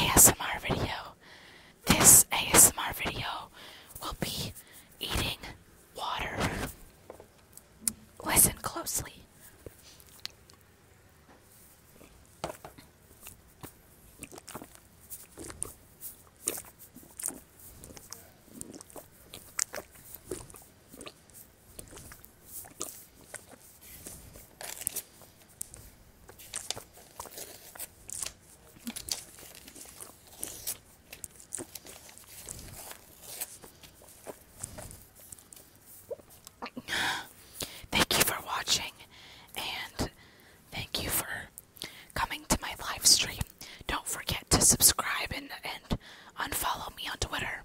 ASMR video. This ASMR video will be eating water. Listen closely. Twitter.